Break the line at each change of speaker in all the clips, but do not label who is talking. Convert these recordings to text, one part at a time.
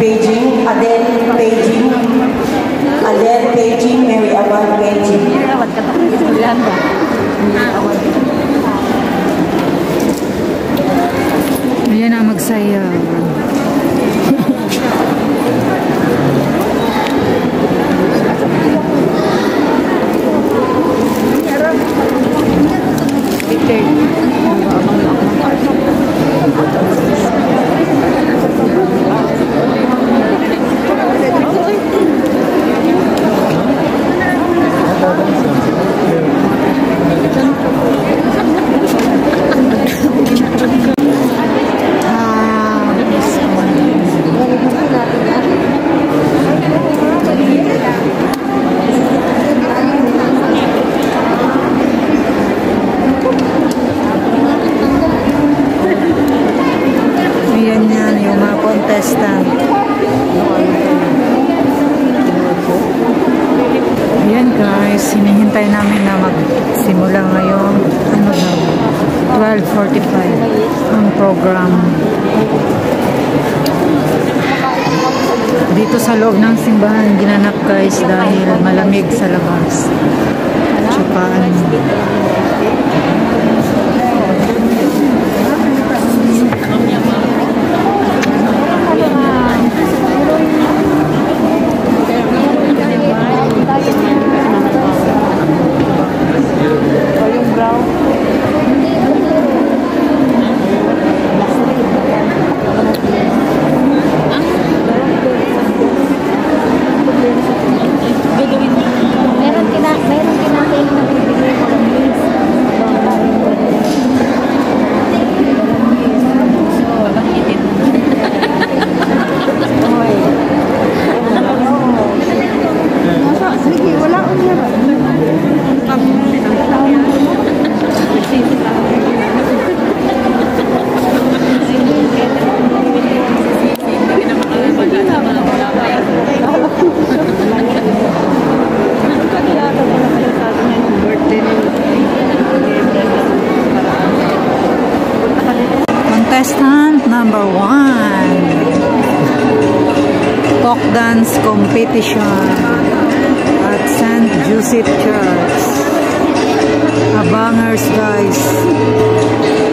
Beijing, Aden Beijing,
Aden Beijing, Mary Abad Beijing.
Ayan ang magsayaw. Thank you. sa loob ng simbahan ginanap guys dahil malamig sa labas. Tsaka ano. folk dance competition at St. Joseph Church. Abangers guys.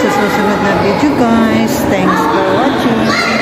association with my video guys. Thanks for watching.